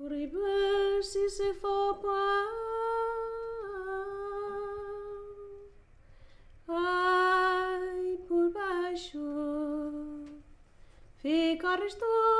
Uribe se fo pa Ai por baixo Ficar estou